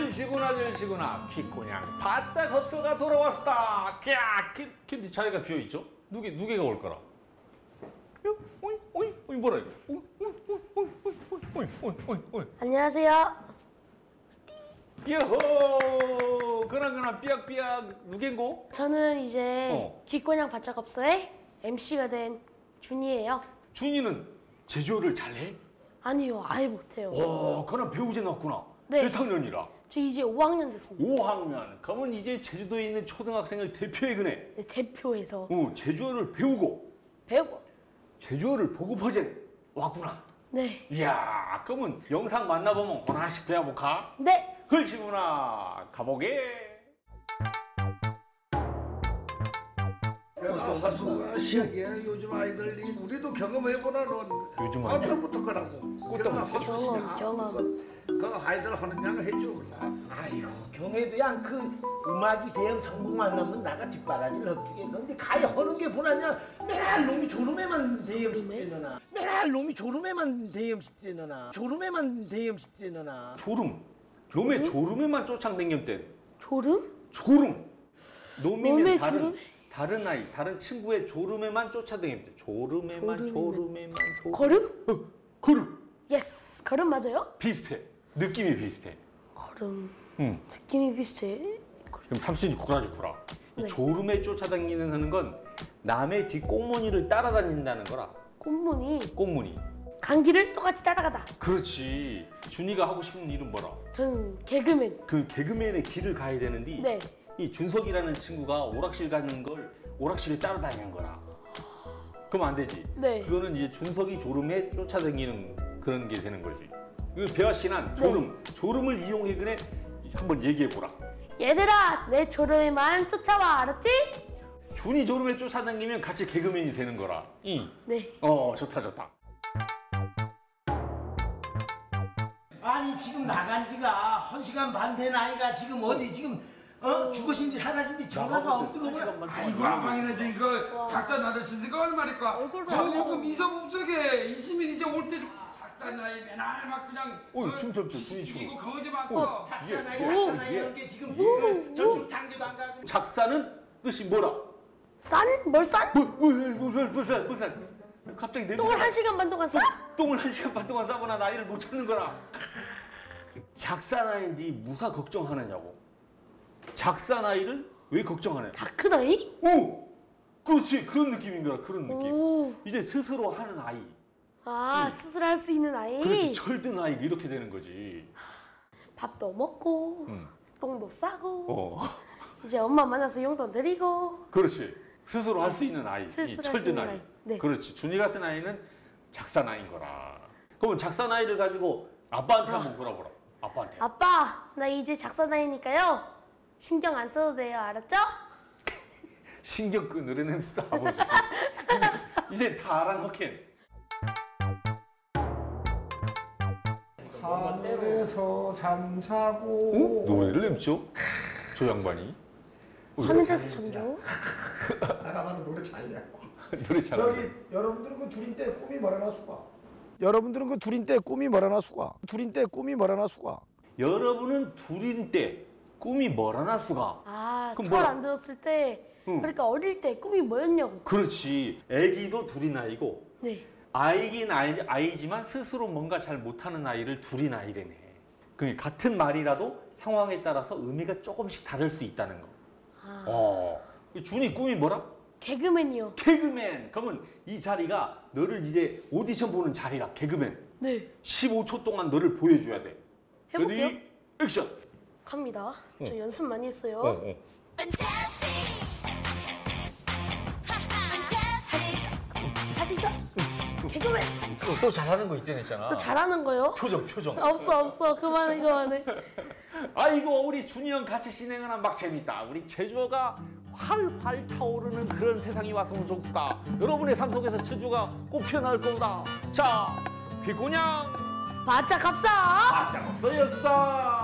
전시구나 전시구나 피코냥 바짝 흡수가 돌아왔다 야 근데 자리가 비어있죠? 누게, 누게가 올 거라 오이 오이 오이 뭐라 이거 오이 오이 오이 오이 오이 오이 오이 안녕하세요 예호 그나그나 삐약삐약 누겐고? 저는 이제 기권양 바짝업소의 MC가 된 준이에요 준이는 제조를 잘해? 아니요 아예 못해요 와 그럼 배우제 나왔구나 네. 1학년이라 저 이제 5학년 됐습니다. 5학년 그러면 이제 제주도에 있는 초등학생을 대표해 그네 네, 대표에서 어, 제주어를 배우고 배우고. 제주어를 보고퍼제 왔구나 네. 이야 그러면 영상 만나보면 하나씩 배워볼까? 네. 글씨구나 가보게 야, 화수가 시작이야. 요즘 아이들이 우리도 경험해보나 넌. 요즘 아이들? 꽃때부터 거라고. 그러나 화수 경험, 시작. 경험. 그, 그 아이들 하는 양 해줘 몰라. 아이고 경혜도 양 그 음악이 대형 성공만 하면 나가 뒷바라지를 헛주겠는데 가히 하는 게 보라냐 맨날 놈이 졸음에만 대염식 되느나. 맨날 놈이 졸음에만 대염식 되느나. 졸음에만 대염식 되느나. 조름 놈의 조름에만 쫓아다녔대 졸음? 조름 놈이면 놈의 다른 조름에? 다른 아이 다른 친구의 조름에만 쫓아다녔대 조름에만 조름에만. 조름에만 조름 걸음? 어, 걸음. 예스. 걸음 맞아요? 비슷해 느낌이 비슷해 걸음. 응. 느낌이 비슷해. 그럼 삼순이 구라지 구라. 이 네. 졸음에 쫓아다니는 하는 건 남의 뒷꽁무니를 따라다닌다는 거라. 꽃무늬. 꽁무니. 감기를 똑같이 따라가다. 그렇지. 준이가 하고 싶은 일은 뭐라? 저는 개그맨. 그 개그맨의 길을 가야 되는데 네. 이 준석이라는 친구가 오락실 가는 걸 오락실에 따라다니는 거라. 그럼 안 되지. 네. 그거는 이제 준석이 졸음에 쫓아다니는 그런 게 되는 거지. 그 배화씨는 졸음, 네. 졸음을 이용해 그래 한번 얘기해 보라. 얘들아, 내 졸음에만 쫓아와. 알았지? 준이 졸음에 쫓아다니면 같이 개그맨이 되는 거라. 이. 네. 어 좋다 좋다. 아니 지금 나간 지가 한 시간 반 된 아이가 지금 어디 지금 어 죽으신지 살아신지 전화가 없더라고요 시간만 아이고 안방이나 되니까 작사 나들신지가 얼마니까 얼굴 봐. 저 보고 미소 몸속에 이시민 이제 올때 작사 나이 맨날 막 그냥 어이, 그 춤, 춤, 춤, 춤이 죽이고 추고. 거지 막서 작사나이 예. 작사나이 이런 게 지금 그 저쪽 장교도 안 가고 작사는 뜻이 뭐라? 싼? 뭘 싼? 뭐, 뭐, 뭐, 뭐, 무슨 무슨 갑자기 내 똥을 한 시간 반 동안 싸? 똥을 한 시간 반 동안 싸거나 나이를 못 찾는 거라. 작사 나이인지 무사 걱정하느냐고. 작사 나이를 왜 걱정하냐? 다큰 아이? 오, 그렇지 그런 느낌인 거라 그런 느낌. 오. 이제 스스로 하는 아이. 아, 스스로 할 수 있는 아이. 그렇지 철든 아이 이렇게 되는 거지. 밥도 먹고, 음. 똥도 싸고, 어, 이제 엄마 만나서 용돈 드리고. 그렇지 스스로 할수 있는 아이, 할수 철든 있는 아이. 아이. 네. 그렇지 준이 같은 아이는 작사 나이인 거라. 그러면 작사 나이를 가지고 아빠한테 한번 물어보라. 아빠한테. 아빠, 나 이제 작사 다니니까요. 신경 안 써도 돼요. 알았죠? 신경 끄느르는 수다 아버지. 이제 다 알아 놓긴. 하늘에서 잠자고. 어? 노래를 nem죠? 저 양반이. 하늘에서 점점. 내가 봐도 노래 잘 내. 노래 잘하네. 저기 여러분들은 그 둘인데 꿈이 뭐라나 수가. 여러분들은 그 둘인데 꿈이 뭐라나 수가. 둘인데 꿈이 뭐라나 수가. 여러분은 둘인 때 꿈이 뭐라나 수가. 아, 그럼 철 뭐라? 안 들었을 때. 응. 그러니까 어릴 때 꿈이 뭐였냐고. 그렇지. 아기도 둘인 아이고 네. 아이긴 아이, 아이지만 스스로 뭔가 잘 못하는 아이를 둘인 아이래네. 그 같은 말이라도 상황에 따라서 의미가 조금씩 다를 수 있다는 거. 아, 어. 이 준이 꿈이 뭐라? 개그맨이요. 개그맨. 그러면 이 자리가 너를 이제 오디션 보는 자리라. 개그맨. 네. 15초 동안 너를 보여줘야 돼. 해볼게요. ready action. 갑니다. 저 연습 많이 했어요. 어, 어. 개그맨. 또, 또 잘하는 거 있잖아, 있잖아. 또 잘하는 거요? 표정, 표정. 없어, 없어. 그만해, 그만해. 아이고 우리 준이 형 같이 진행하는 막 재밌다. 우리 제주어가 활활 타오르는 그런 세상이 왔으면 좋겠다. 여러분의 삶 속에서 제주가 꽃피어날 겁니다. 자, 비고냥 바짝 갑사. 바짝 없어졌어.